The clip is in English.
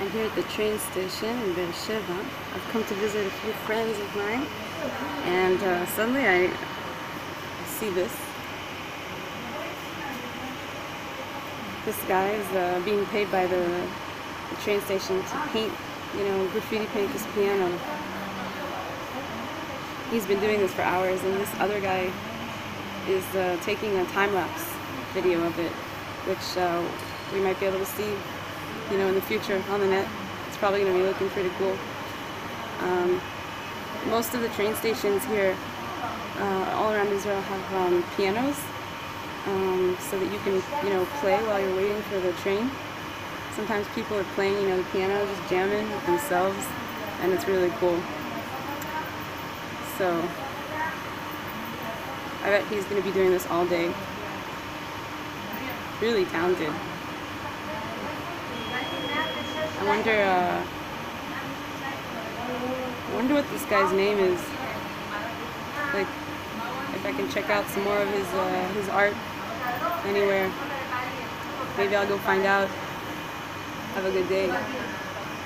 I'm here at the train station in Beersheba. I've come to visit a few friends of mine, and uh, suddenly I see this. This guy is uh, being paid by the, the train station to paint, you know, graffiti paint this piano. He's been doing this for hours, and this other guy is uh, taking a time lapse video of it, which uh, we might be able to see you know, in the future on the net. It's probably going to be looking pretty cool. Um, most of the train stations here uh, all around Israel have um, pianos um, so that you can, you know, play while you're waiting for the train. Sometimes people are playing, you know, the piano, just jamming themselves, and it's really cool. So, I bet he's going to be doing this all day. Really talented. I wonder, uh, I wonder what this guy's name is. Like, if I can check out some more of his, uh, his art anywhere. Maybe I'll go find out. Have a good day.